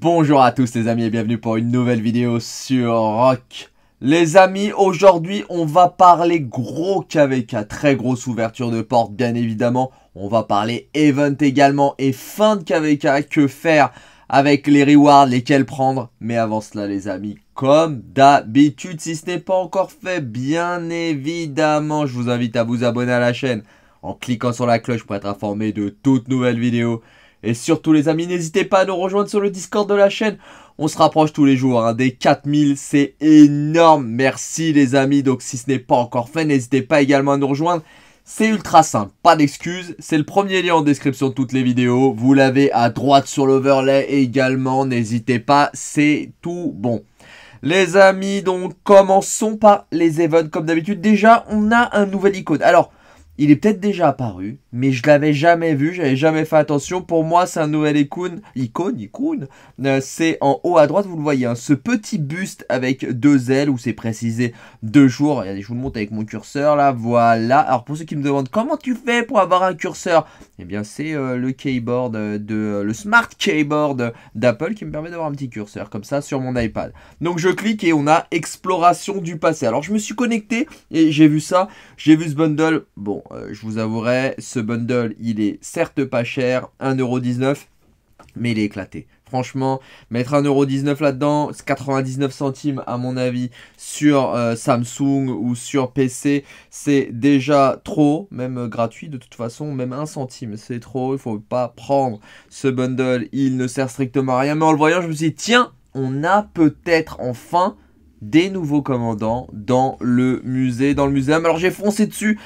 Bonjour à tous les amis et bienvenue pour une nouvelle vidéo sur Rock. Les amis, aujourd'hui on va parler gros KVK, très grosse ouverture de porte bien évidemment. On va parler event également et fin de KVK, que faire avec les rewards, lesquels prendre. Mais avant cela les amis, comme d'habitude, si ce n'est pas encore fait, bien évidemment, je vous invite à vous abonner à la chaîne en cliquant sur la cloche pour être informé de toutes nouvelles vidéos. Et surtout les amis, n'hésitez pas à nous rejoindre sur le Discord de la chaîne. On se rapproche tous les jours hein, des 4000, c'est énorme. Merci les amis, donc si ce n'est pas encore fait, n'hésitez pas également à nous rejoindre. C'est ultra simple, pas d'excuses, c'est le premier lien en description de toutes les vidéos. Vous l'avez à droite sur l'overlay également, n'hésitez pas, c'est tout bon. Les amis, donc commençons par les events comme d'habitude. Déjà, on a un nouvel icône. Alors, il est peut-être déjà apparu, mais je l'avais jamais vu, j'avais jamais fait attention. Pour moi, c'est un nouvel icône, icône, icône. Euh, c'est en haut à droite, vous le voyez, hein, ce petit buste avec deux ailes où c'est précisé deux jours. Regardez, je vous le montre avec mon curseur là, voilà. Alors pour ceux qui me demandent comment tu fais pour avoir un curseur, eh bien c'est euh, le keyboard de le smart keyboard d'Apple qui me permet d'avoir un petit curseur comme ça sur mon iPad. Donc je clique et on a exploration du passé. Alors je me suis connecté et j'ai vu ça, j'ai vu ce bundle. Bon, euh, je vous avouerai, ce bundle, il est certes pas cher, 1,19€, mais il est éclaté. Franchement, mettre 1,19€ là-dedans, 99 centimes à mon avis sur euh, Samsung ou sur PC, c'est déjà trop, même gratuit de toute façon, même 1 centime, c'est trop, il faut pas prendre ce bundle, il ne sert strictement à rien. Mais en le voyant, je me suis dit, tiens, on a peut-être enfin des nouveaux commandants dans le musée, dans le muséum. Alors j'ai foncé dessus,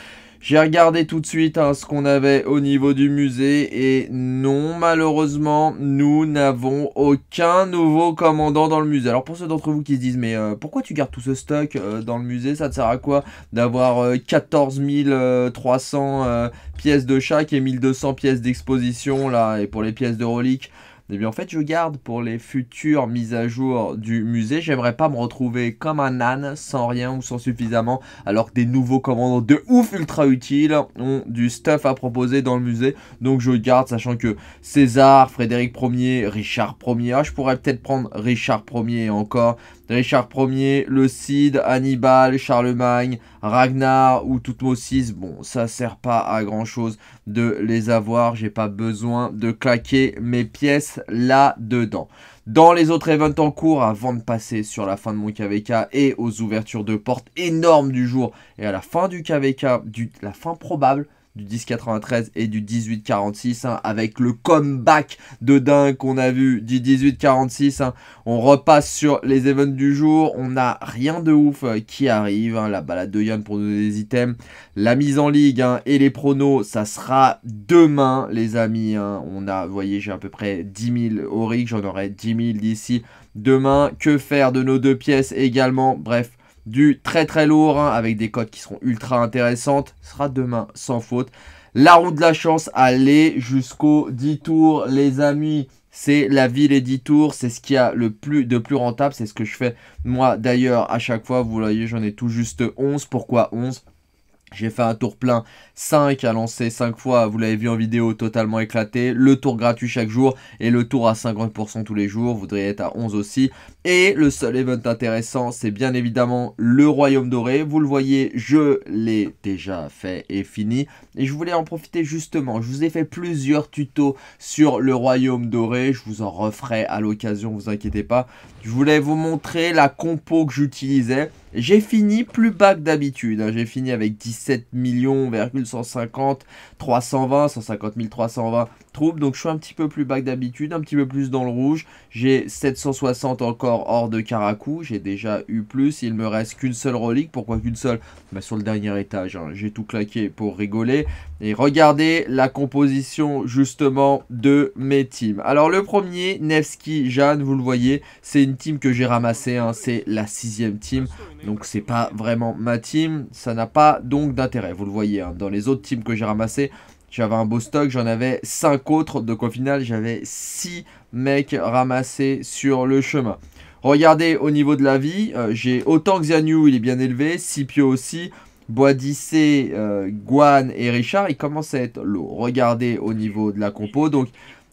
j'ai regardé tout de suite hein, ce qu'on avait au niveau du musée et non, malheureusement, nous n'avons aucun nouveau commandant dans le musée. Alors pour ceux d'entre vous qui se disent, mais euh, pourquoi tu gardes tout ce stock euh, dans le musée? Ça te sert à quoi d'avoir 14 euh, 300 pièces de chaque et 1200 pièces d'exposition là et pour les pièces de reliques? Eh bien en fait je garde pour les futures mises à jour du musée. J'aimerais pas me retrouver comme un âne sans rien ou sans suffisamment alors que des nouveaux commandants de ouf ultra utiles ont du stuff à proposer dans le musée. Donc je garde sachant que César, Frédéric Ier, Richard Ier, ah, je pourrais peut-être prendre Richard Ier encore, Richard Ier, le Cid, Hannibal, Charlemagne, Ragnar ou Toutmosis, bon ça sert pas à grand chose de les avoir, j'ai pas besoin de claquer mes pièces là-dedans. Dans les autres events en cours, avant de passer sur la fin de mon KVK et aux ouvertures de portes énormes du jour et à la fin du KVK, la fin probable du 1093 et du 1846 hein, avec le comeback de dingue qu'on a vu du 1846 hein. on repasse sur les events du jour on n'a rien de ouf euh, qui arrive hein. la balade de Yann pour donner des items la mise en ligue et les pronos ça sera demain les amis on a vous voyez j'ai à peu près 10 000 auric j'en aurai 10 000 d'ici demain que faire de nos deux pièces également? Bref du très très lourd hein, avec des codes qui seront ultra intéressantes. Ce sera demain sans faute. La route de la chance, allez jusqu'au 10 tours les amis. C'est la ville et 10 tours, c'est ce qui a le plus de plus rentable, c'est ce que je fais moi d'ailleurs à chaque fois. Vous voyez, j'en ai tout juste 11. Pourquoi 11 j'ai fait un tour plein 5 à lancer 5 fois, vous l'avez vu en vidéo, totalement éclaté. Le tour gratuit chaque jour et le tour à 50% tous les jours, vous devriez être à 11 aussi. Et le seul event intéressant, c'est bien évidemment le Royaume Doré. Vous le voyez, je l'ai déjà fait et fini. Et je voulais en profiter justement, je vous ai fait plusieurs tutos sur le Royaume Doré. Je vous en referai à l'occasion, vous inquiétez pas. Je voulais vous montrer la compo que j'utilisais. J'ai fini plus bas que d'habitude. Hein. J'ai fini avec 17 millions, 150, 320, 150 320 troupes. Donc je suis un petit peu plus bas que d'habitude, un petit peu plus dans le rouge. J'ai 760 encore hors de Karakou. J'ai déjà eu plus. Il me reste qu'une seule relique. Pourquoi qu'une seule? Bah, Sur le dernier étage. Hein. J'ai tout claqué pour rigoler. Et regardez la composition justement de mes teams. Alors le premier, Nevsky, Jeanne, vous le voyez, c'est une team que j'ai ramassée. Hein. C'est la sixième team. Donc c'est pas vraiment ma team, ça n'a pas donc d'intérêt, vous le voyez, hein. dans les autres teams que j'ai ramassés, j'avais un beau stock, j'en avais 5 autres, donc au final j'avais 6 mecs ramassés sur le chemin. Regardez au niveau de la vie, euh, j'ai autant Xianyu, il est bien élevé, Scipio aussi, Boadicée, euh, Guan et Richard, ils commencent à être lourds. Regardez au niveau de la compo, donc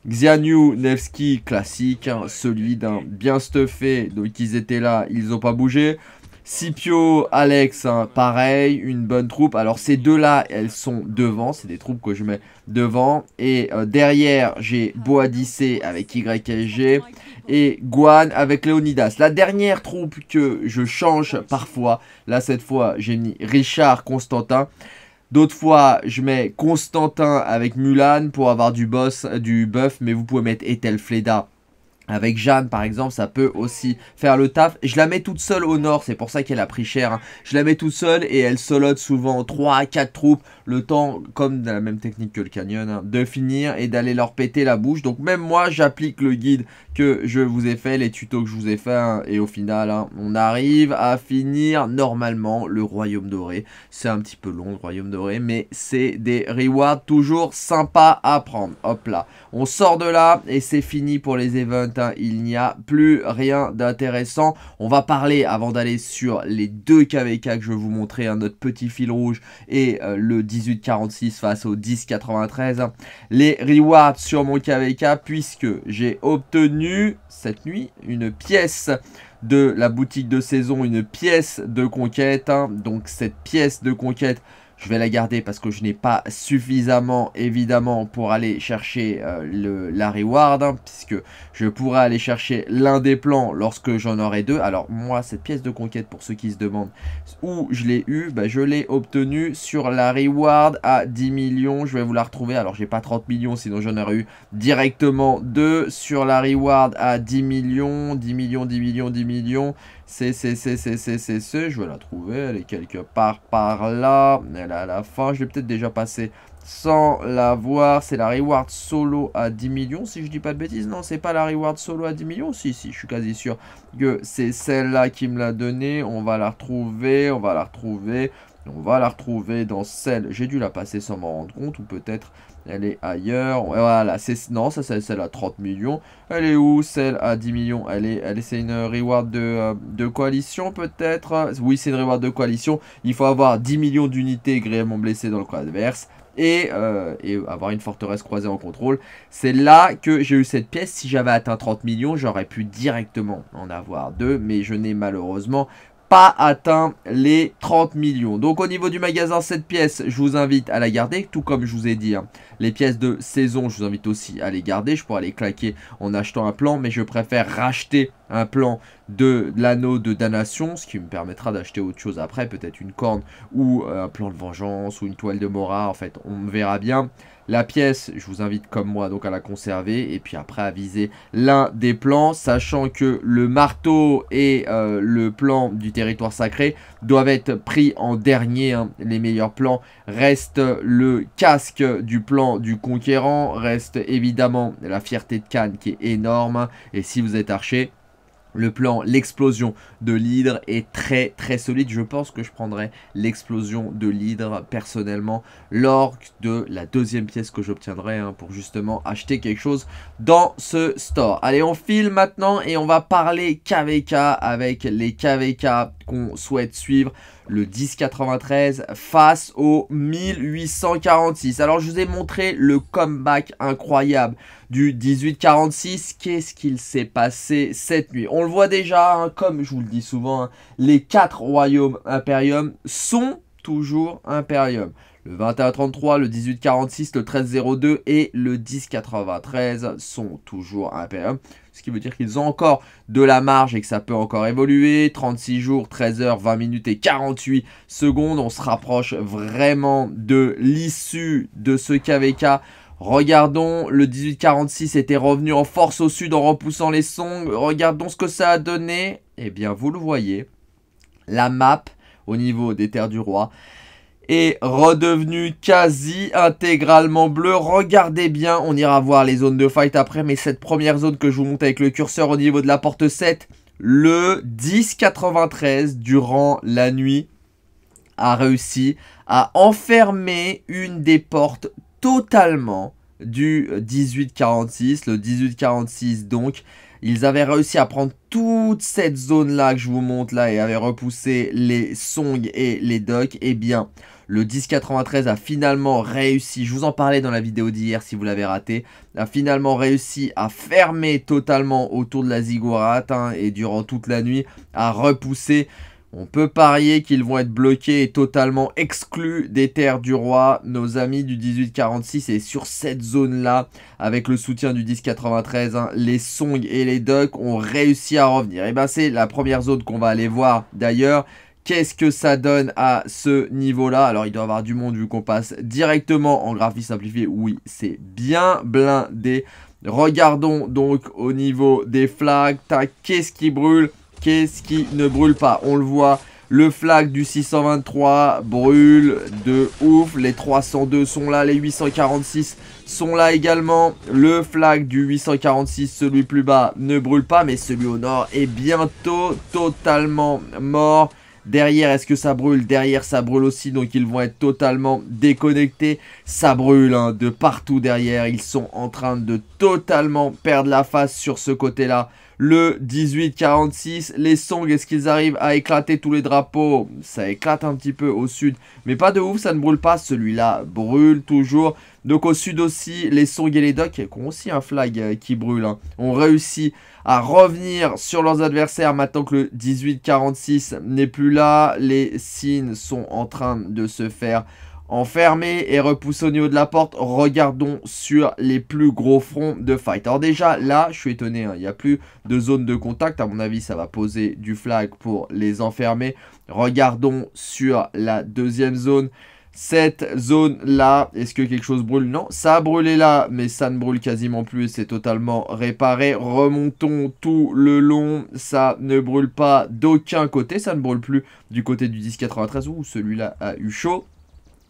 Xianyu, Nevsky, classique, hein, celui d'un bien stuffé, donc ils étaient là, ils n'ont pas bougé. Scipio, Alex, hein, pareil, une bonne troupe. Alors ces deux-là, elles sont devant, c'est des troupes que je mets devant. Et euh, derrière, j'ai Boadicée avec YSG et Guan avec Leonidas. La dernière troupe que je change parfois, là cette fois, j'ai mis Richard Constantin. D'autres fois, je mets Constantin avec Mulan pour avoir du boss, du buff, mais vous pouvez mettre Ethel Fleda avec Jeanne, par exemple, ça peut aussi faire le taf. Je la mets toute seule au nord, c'est pour ça qu'elle a pris cher. Hein. Je la mets toute seule et elle solote souvent 3 à 4 troupes. Le temps, comme dans la même technique que le canyon, hein, de finir et d'aller leur péter la bouche. Donc même moi, j'applique le guide que je vous ai fait, les tutos que je vous ai fait. Hein, et au final, on arrive à finir normalement le Royaume Doré. C'est un petit peu long, le Royaume Doré, mais c'est des rewards toujours sympas à prendre. Hop là, on sort de là et c'est fini pour les events il n'y a plus rien d'intéressant. On va parler, avant d'aller sur les deux KVK que je vais vous montrer, un notre petit fil rouge et euh, le 1846 face au 1093, les rewards sur mon KVK, puisque j'ai obtenu cette nuit une pièce de la boutique de saison, une pièce de conquête. Hein. Donc cette pièce de conquête, je vais la garder parce que je n'ai pas suffisamment, évidemment, pour aller chercher euh, la reward. Hein, puisque je pourrais aller chercher l'un des plans lorsque j'en aurai deux. Alors, moi, cette pièce de conquête, pour ceux qui se demandent où je l'ai eu, bah, je l'ai obtenue sur la reward à 10 millions. Je vais vous la retrouver. Alors, j'ai pas 30 millions, sinon j'en aurais eu directement deux sur la reward à 10 millions. 10 millions, 10 millions, 10 millions. C'est, c'est, c'est, c'est, c'est, c'est, je vais la trouver, elle est quelque part par là, elle est à la fin, je l'ai peut-être déjà passé sans la voir, c'est la reward solo à 10 millions, si je dis pas de bêtises, non, c'est pas la reward solo à 10 millions, si, si, je suis quasi sûr que c'est celle-là qui me l'a donné, on va la retrouver, on va la retrouver, on va la retrouver dans celle, j'ai dû la passer sans m'en rendre compte, ou peut-être elle est ailleurs. Voilà, c'est non, ça c'est celle à 30 millions. Elle est où Celle à 10 millions? Elle est, elle est, c'est une reward de, euh, de coalition peut-être? Oui, c'est une reward de coalition. Il faut avoir 10 millions d'unités grièvement blessées dans le camp adverse. Et, euh, et, avoir une forteresse croisée en contrôle. C'est là que j'ai eu cette pièce. Si j'avais atteint 30 millions, j'aurais pu directement en avoir deux. Mais je n'ai malheureusement pas atteint les 30 millions. Donc au niveau du magasin, cette pièce, je vous invite à la garder, tout comme je vous ai dit. Hein. Les pièces de saison, je vous invite aussi à les garder. Je pourrais les claquer en achetant un plan, mais je préfère racheter un plan de l'anneau de damnation, ce qui me permettra d'acheter autre chose après, peut-être une corne ou euh, un plan de vengeance ou une toile de Mora, en fait, on verra bien. La pièce, je vous invite comme moi donc à la conserver et puis après à viser l'un des plans, sachant que le marteau et euh, le plan du territoire sacré doivent être pris en dernier. Hein. Les meilleurs plans restent le casque du plan du conquérant, reste évidemment la fierté de Cannes qui est énorme. Et si vous êtes archer, le plan, l'explosion de l'hydre est très très solide. Je pense que je prendrai l'explosion de l'hydre personnellement lors de la deuxième pièce que j'obtiendrai hein, pour justement acheter quelque chose dans ce store. Allez, on file maintenant et on va parler KVK avec les KVK qu'on souhaite suivre le 1093 face au 1846. Alors je vous ai montré le comeback incroyable du 1846. Qu'est-ce qu'il s'est passé cette nuit? On le voit déjà, hein, comme je vous le dis souvent, hein, les quatre royaumes impérium sont toujours impérium. Le 2133, le 1846, le 1302 et le 1093 sont toujours impérium. Ce qui veut dire qu'ils ont encore de la marge et que ça peut encore évoluer. 36 jours, 13 heures, 20 minutes et 48 secondes. On se rapproche vraiment de l'issue de ce KVK. Regardons, le 1846 était revenu en force au sud en repoussant les songs. Regardons ce que ça a donné. Eh bien, vous le voyez. La map au niveau des terres du roi est redevenu quasi intégralement bleu. Regardez bien, on ira voir les zones de fight après, mais cette première zone que je vous montre avec le curseur au niveau de la porte 7, le 1093 durant la nuit a réussi à enfermer une des portes totalement du 1846. Le 1846 donc Ils avaient réussi à prendre toute cette zone-là que je vous montre là et avaient repoussé les Song et les Ducks. Eh bien, le 1093 a finalement réussi, je vous en parlais dans la vidéo d'hier si vous l'avez raté, a finalement réussi à fermer totalement autour de la Ziggurat hein, et durant toute la nuit à repousser on peut parier qu'ils vont être bloqués et totalement exclus des terres du roi. Nos amis du 1846 et sur cette zone-là, avec le soutien du 1093, hein, les Song et les Ducks ont réussi à revenir. Et eh bien c'est la première zone qu'on va aller voir d'ailleurs. Qu'est-ce que ça donne à ce niveau-là? Alors, il doit y avoir du monde vu qu'on passe directement en graphique simplifié. Oui, c'est bien blindé. Regardons donc au niveau des flags. Qu'est-ce qui brûle? Qu'est-ce qui ne brûle pas? On le voit, le flag du 623 brûle de ouf. Les 302 sont là, les 846 sont là également. Le flag du 846, celui plus bas, ne brûle pas, mais celui au nord est bientôt totalement mort. Derrière, est-ce que ça brûle? Derrière, ça brûle aussi, donc ils vont être totalement déconnectés. Ça brûle hein, de partout derrière. Ils sont en train de totalement perdre la face sur ce côté-là le 18-46. Les Song, est-ce qu'ils arrivent à éclater tous les drapeaux? Ça éclate un petit peu au sud, mais pas de ouf, ça ne brûle pas. Celui-là brûle toujours. Donc au sud aussi, les Song et les Ducks, qui ont aussi un flag euh, qui brûle, hein, ont réussi à revenir sur leurs adversaires maintenant que le 18-46 n'est plus là. Les signes sont en train de se faire enfermé et repoussé au niveau de la porte. Regardons sur les plus gros fronts de fight. Alors déjà, là, je suis étonné, hein. il n'y a plus de zone de contact. À mon avis, ça va poser du flag pour les enfermer. Regardons sur la deuxième zone. Cette zone-là, est-ce que quelque chose brûle? Non, ça a brûlé là, mais ça ne brûle quasiment plus, c'est totalement réparé. Remontons tout le long, ça ne brûle pas d'aucun côté, ça ne brûle plus du côté du 1093, où celui-là a eu chaud.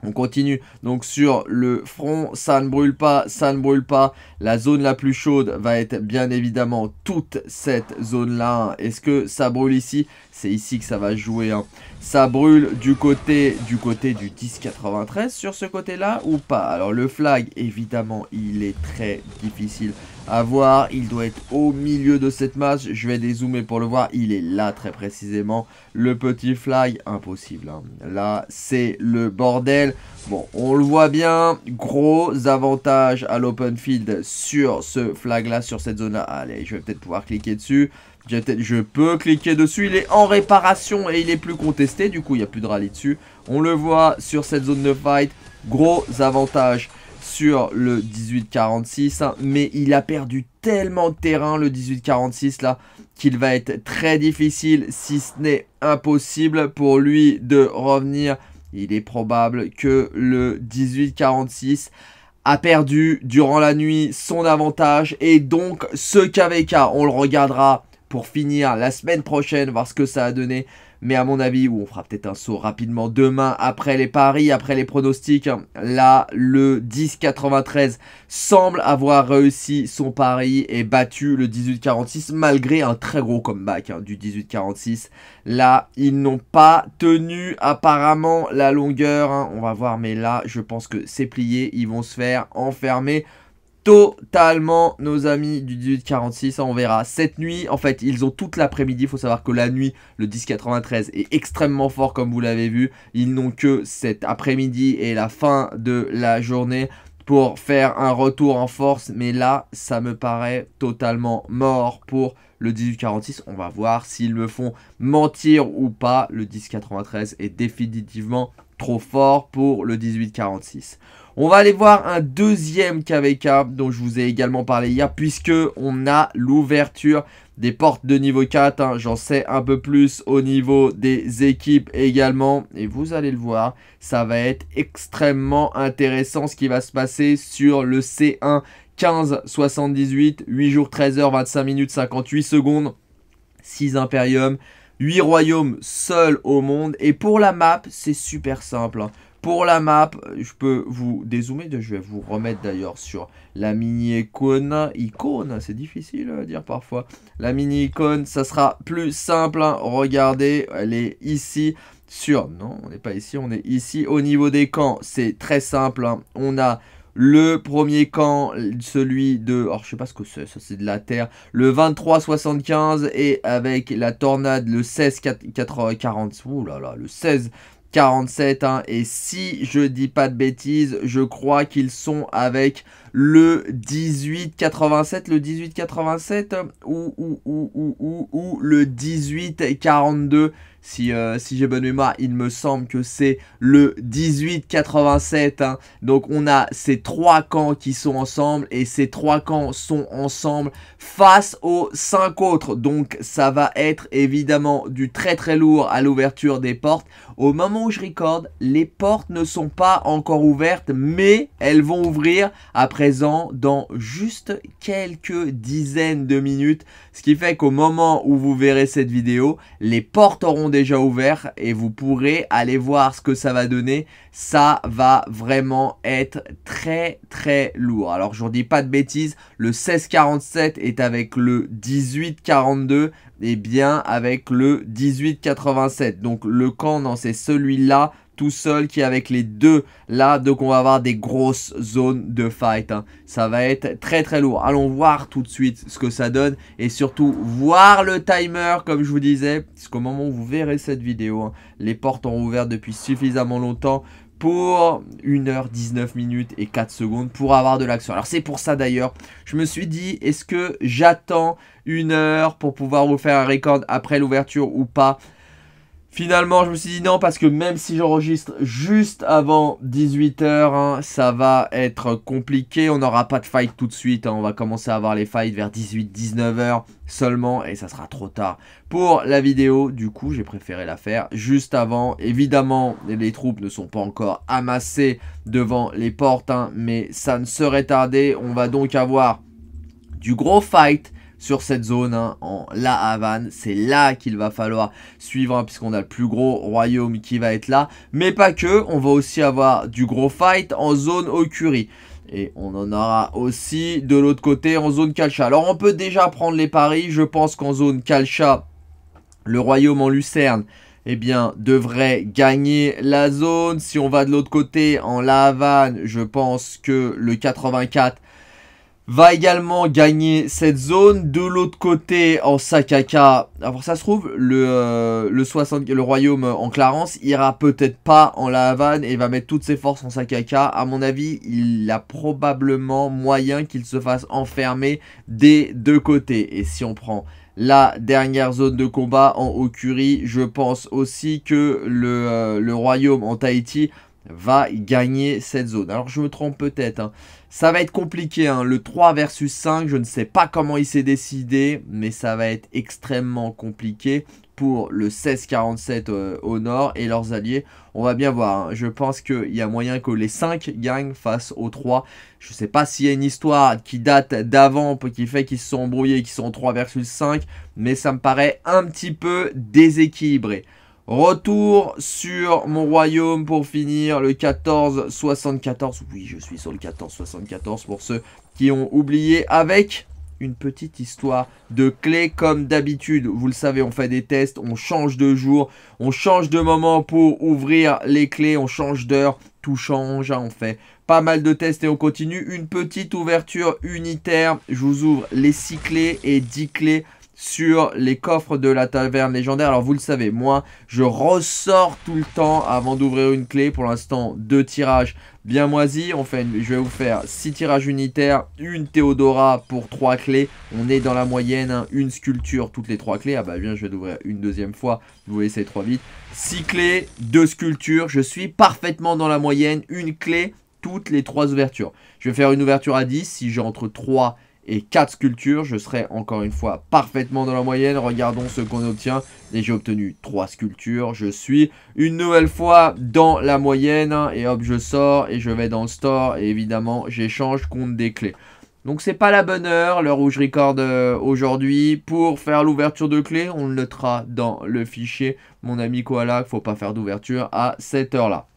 On continue donc sur le front, ça ne brûle pas, ça ne brûle pas. La zone la plus chaude va être bien évidemment toute cette zone-là. Est-ce que ça brûle ici? C'est ici que ça va jouer. Hein. Ça brûle du côté du côté du 1093 sur ce côté-là ou pas? Alors le flag, évidemment, il est très difficile à voir. Il doit être au milieu de cette masse. Je vais dézoomer pour le voir. Il est là très précisément. Le petit flag, impossible. Hein. Là, c'est le bordel. Bon, on le voit bien. Gros avantage à l'open field sur ce flag-là, sur cette zone-là. Allez, je vais peut-être pouvoir cliquer dessus. Je peux cliquer dessus, il est en réparation et il est plus contesté, du coup il n'y a plus de rallye dessus. On le voit sur cette zone de fight, gros avantage sur le 1846, hein. mais il a perdu tellement de terrain le 1846 là, qu'il va être très difficile, si ce n'est impossible pour lui de revenir. Il est probable que le 1846 a perdu durant la nuit son avantage et donc ce KVK, on le regardera pour finir la semaine prochaine, voir ce que ça a donné. Mais à mon avis, où on fera peut-être un saut rapidement demain après les paris, après les pronostics. Là, le 10-93 semble avoir réussi son pari et battu le 18-46 malgré un très gros comeback hein, du 18-46. Là, ils n'ont pas tenu apparemment la longueur. Hein. On va voir, mais là, je pense que c'est plié. Ils vont se faire enfermer totalement nos amis du 1846. On verra cette nuit. En fait, ils ont toute l'après-midi. Il faut savoir que la nuit, le 1093 est extrêmement fort comme vous l'avez vu. Ils n'ont que cet après-midi et la fin de la journée pour faire un retour en force. Mais là, ça me paraît totalement mort pour le 1846. On va voir s'ils me font mentir ou pas. Le 1093 est définitivement trop fort pour le 1846. On va aller voir un deuxième KVK dont je vous ai également parlé hier puisque on a l'ouverture des portes de niveau 4. Hein. J'en sais un peu plus au niveau des équipes également. Et vous allez le voir, ça va être extrêmement intéressant ce qui va se passer sur le C1 15 78, 8 jours 13 h 25 minutes 58 secondes, 6 Imperium, 8 royaumes seuls au monde. Et pour la map, c'est super simple. Pour la map, je peux vous dézoomer. Je vais vous remettre d'ailleurs sur la mini-icône. Icône, c'est difficile à dire parfois. La mini-icône, ça sera plus simple. Hein. Regardez, elle est ici sur... Non, on n'est pas ici, on est ici. Au niveau des camps, c'est très simple. Hein. On a Le premier camp, celui de... Alors, je sais pas ce que c'est, ça c'est de la terre. Le 23-75 et avec la tornade, le 16-40... Ouh là là, le 16... 47 hein, et si je dis pas de bêtises je crois qu'ils sont avec le 1887 le 1887 ou, ou, le 1842 si, euh, si j'ai bonne mémoire, il me semble que c'est le 1887. Hein. Donc on a ces trois camps qui sont ensemble et ces trois camps sont ensemble face aux cinq autres. Donc ça va être évidemment du très très lourd à l'ouverture des portes. Au moment où je recorde, les portes ne sont pas encore ouvertes, mais elles vont ouvrir à dans juste quelques dizaines de minutes. Ce qui fait qu'au moment où vous verrez cette vidéo, les portes auront déjà ouvert et vous pourrez aller voir ce que ça va donner. Ça va vraiment être très très lourd. Alors je vous dis pas de bêtises, le 1647 est avec le 1842 et bien avec le 1887. Donc le camp, c'est celui-là tout seul qui est avec les deux là. Donc on va avoir des grosses zones de fight. Hein. Ça va être très très lourd. Allons voir tout de suite ce que ça donne. Et surtout voir le timer comme je vous disais. Parce qu'au moment où vous verrez cette vidéo, hein, les portes ont ouvert depuis suffisamment longtemps pour 1h19 minutes et 4 secondes pour avoir de l'action. Alors c'est pour ça d'ailleurs, je me suis dit, est-ce que j'attends une heure pour pouvoir vous faire un record après l'ouverture ou pas? Finalement, je me suis dit non parce que même si j'enregistre juste avant 18h, hein, ça va être compliqué. On n'aura pas de fight tout de suite. Hein. On va commencer à avoir les fights vers 18-19h seulement et ça sera trop tard pour la vidéo. Du coup, j'ai préféré la faire juste avant. Évidemment, les troupes ne sont pas encore amassées devant les portes, hein, mais ça ne serait tardé. On va donc avoir du gros fight sur cette zone hein, en La Havane. C'est là qu'il va falloir suivre hein, puisqu'on a le plus gros royaume qui va être là. Mais pas que, on va aussi avoir du gros fight en zone Okuri. Et on en aura aussi de l'autre côté en zone Kalcha. Alors on peut déjà prendre les paris. Je pense qu'en zone Kalcha, le royaume en Lucerne, eh bien, devrait gagner la zone. Si on va de l'autre côté, en La Havane, je pense que le 84 va également gagner cette zone. De l'autre côté, en Sakaka, alors ça se trouve, le, euh, le, 60, le royaume en Clarence ira peut-être pas en La Havane et va mettre toutes ses forces en Sakaka. À mon avis, il a probablement moyen qu'il se fasse enfermer des deux côtés. Et si on prend la dernière zone de combat en Okuri, je pense aussi que le, euh, le royaume en Tahiti va gagner cette zone. Alors je me trompe peut-être, hein. ça va être compliqué, hein. le 3 versus 5, je ne sais pas comment il s'est décidé, mais ça va être extrêmement compliqué pour le 16-47 euh, au nord et leurs alliés. On va bien voir, hein. je pense qu'il y a moyen que les 5 gagnent face aux 3. Je ne sais pas s'il y a une histoire qui date d'avant, qui fait qu'ils se sont embrouillés, qui sont 3 versus 5, mais ça me paraît un petit peu déséquilibré. Retour sur mon royaume pour finir le 1474. Oui, je suis sur le 1474 pour ceux qui ont oublié avec une petite histoire de clé comme d'habitude. Vous le savez, on fait des tests, on change de jour, on change de moment pour ouvrir les clés, on change d'heure, tout change, hein, on fait pas mal de tests et on continue. Une petite ouverture unitaire, je vous ouvre les 6 clés et 10 clés sur les coffres de la taverne légendaire. Alors vous le savez, moi je ressors tout le temps avant d'ouvrir une clé. Pour l'instant, deux tirages bien moisis. Je vais vous faire six tirages unitaires, une Théodora pour trois clés. On est dans la moyenne, hein. une sculpture toutes les trois clés. Ah bah bien, je vais l'ouvrir une deuxième fois. Vous voyez, c'est vite. Six clés, deux sculptures. Je suis parfaitement dans la moyenne. Une clé toutes les trois ouvertures. Je vais faire une ouverture à 10 si j'ai entre 3 et 4 sculptures. Je serai encore une fois parfaitement dans la moyenne. Regardons ce qu'on obtient. Et j'ai obtenu 3 sculptures. Je suis une nouvelle fois dans la moyenne. Et hop, je sors et je vais dans le store. Et évidemment, j'échange contre des clés. Donc c'est pas la bonne heure, l'heure où je recorde euh, aujourd'hui. Pour faire l'ouverture de clés, on le notera dans le fichier. Mon ami Koala, faut pas faire d'ouverture à cette heure-là.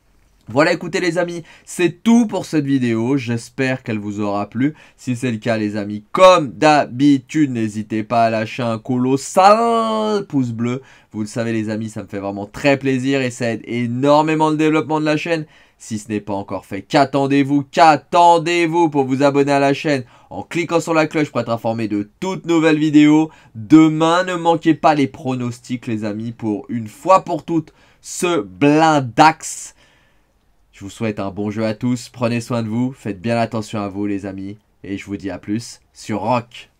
Voilà, écoutez les amis, c'est tout pour cette vidéo. J'espère qu'elle vous aura plu. Si c'est le cas les amis, comme d'habitude, n'hésitez pas à lâcher un colossal pouce bleu. Vous le savez les amis, ça me fait vraiment très plaisir et ça aide énormément le développement de la chaîne. Si ce n'est pas encore fait, qu'attendez-vous Qu'attendez-vous pour vous abonner à la chaîne? En cliquant sur la cloche pour être informé de toutes nouvelles vidéos. Demain, ne manquez pas les pronostics les amis pour une fois pour toutes ce blindax. Je vous souhaite un bon jeu à tous, prenez soin de vous, faites bien attention à vous les amis, et je vous dis à plus sur Rock.